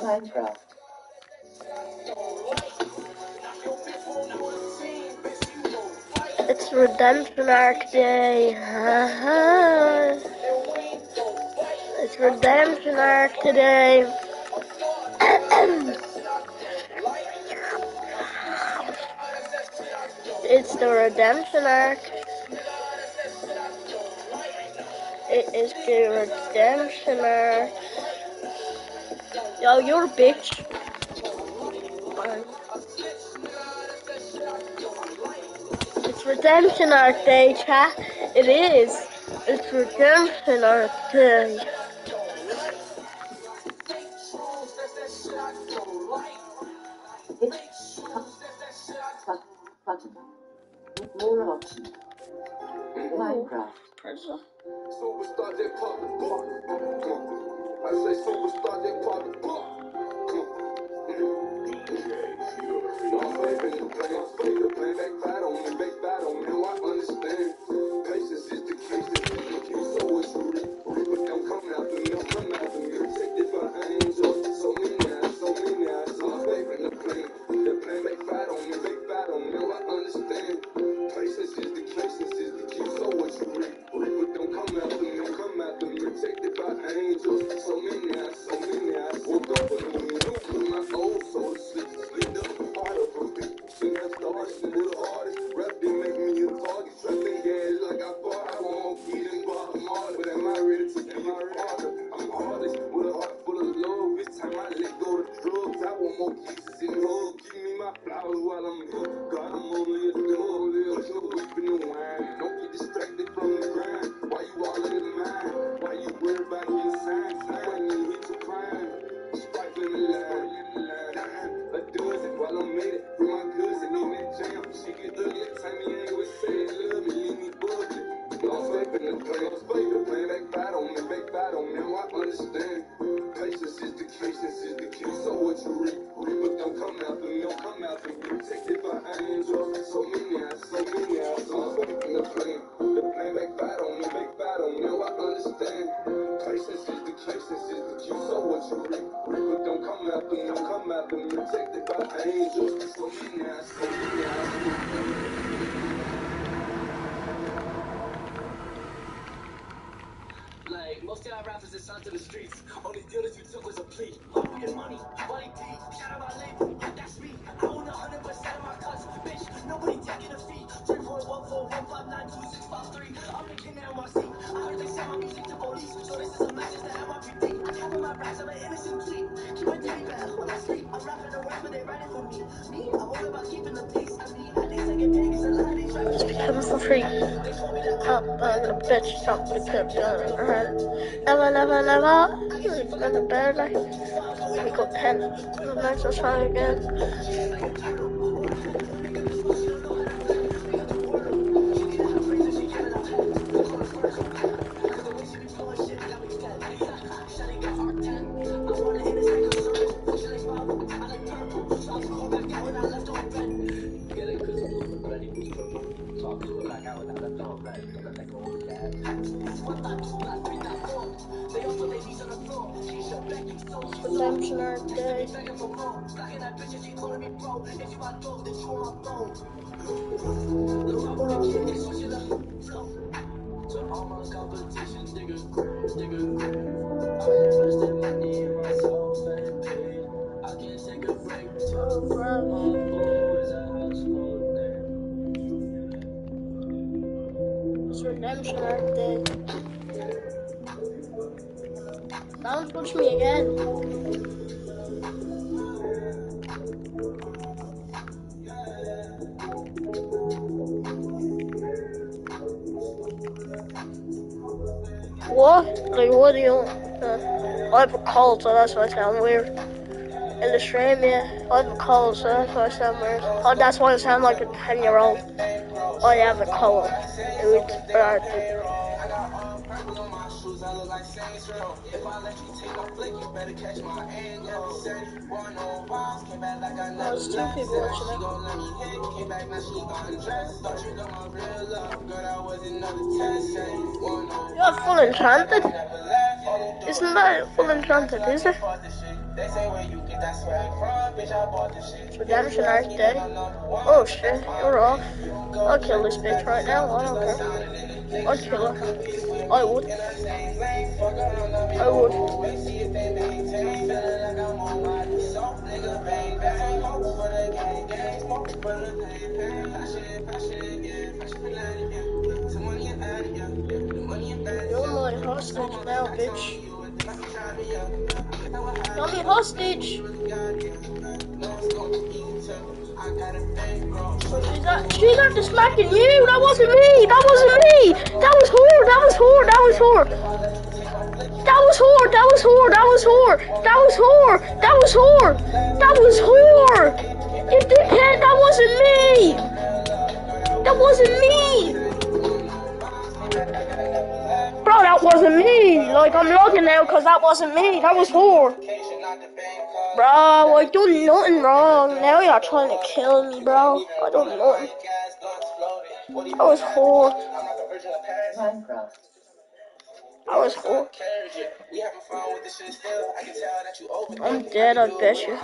Minecraft. it's redemption arc day. It's redemption arc today. The redemption arc. It is the redemption arc. Yo, you're a bitch. It's redemption arc day, chat. It is. It's redemption arc day. More options. Minecraft. Prison. Superstar J pop the block. Come on. I say superstar J pop the block. Come on. Y'all favoring the play, I'm fake the you don't come after me. Don't come after me. Protected by angels. So many eyes. So many eyes. Of y'all rappers is sent to the streets. Only deal that you took was a plea. Fucking money, money D. Shout out my label, yeah, that's me. I own 100% of my cuts, bitch. Nobody taking a fee. 3.14159263. I'm the king now my seat. I heard they sell my music to police, so this is a message to MIPD. Half of my raps have an innocent tweet. Keep my TV back when I sleep. I'm rapping the rap, but they writing for me. Me, I'm all about keeping the peace. I mean, for free. Up on the bitch, stop the clip, down her head. Never, never, never. We're gonna bed. We got 10. Let's just try again. Redemption Arc Day. It's Redemption Arc Day. Don't push me again. What? Like, what do you uh, I have a cold, so that's why I sound weird. In the stream, yeah. I have a cold, so that's why I sound weird. Oh, that's why I sound like a 10 year old. Oh, you have a cold. Dude, uh, better catch my angle. Boy, no vibes, came back like I never left. people watching She gon' let me hit, came back, now she got undressed. Thought you got my real love, girl, that was another test. Said, boy, no You're full enchanted. never left. Only do Isn't that full enchanted, is it? bought the shit. They say where you get that swag from, bitch, I bought the shit. Redemption Arc Day. Oh shit, you're off. I'll kill this bitch right now, I don't care. I'd kill her. I would. I would. You're my hostage now, bitch. You're my hostage. She's not, she's just smacking you. That wasn't me. That wasn't me. That was whore. That was whore. That was whore. That was whore. That was whore. That was whore. That was whore. That was whore. That was whore. That wasn't me. That wasn't me. Wasn't me. Like, I'm logging now because that wasn't me. That was whore. Bro, I done nothing wrong. Now you're trying to kill me, bro. I done nothing. That was whore. That was whore. I'm dead, I bet you.